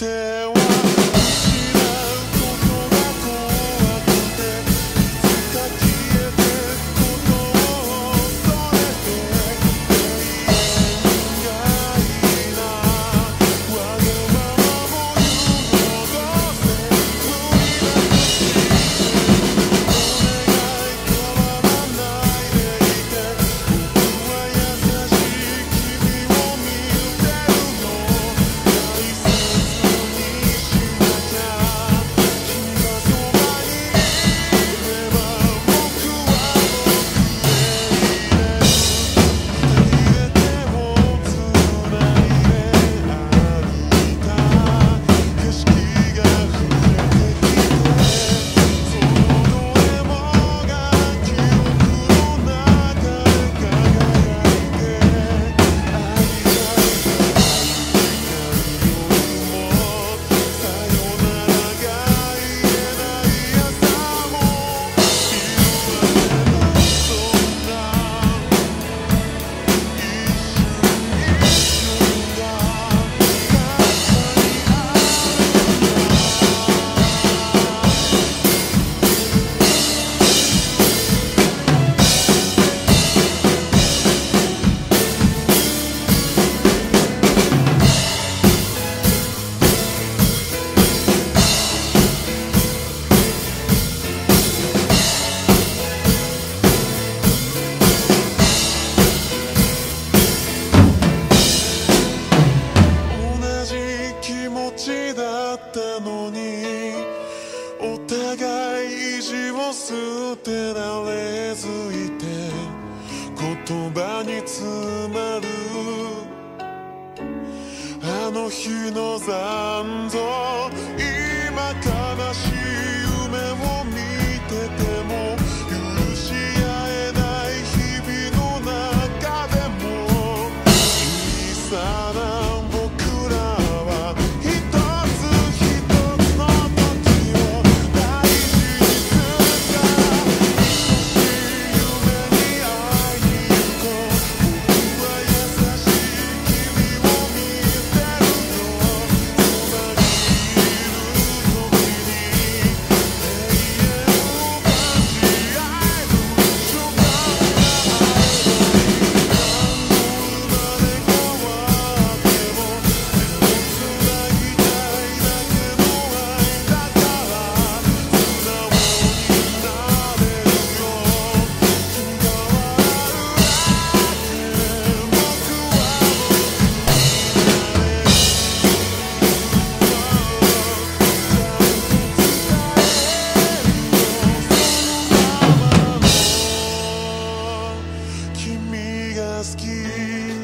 Yeah. ったのにお互い意地を捨てられずいて言葉に詰まる。あの日の残像今から que me as you.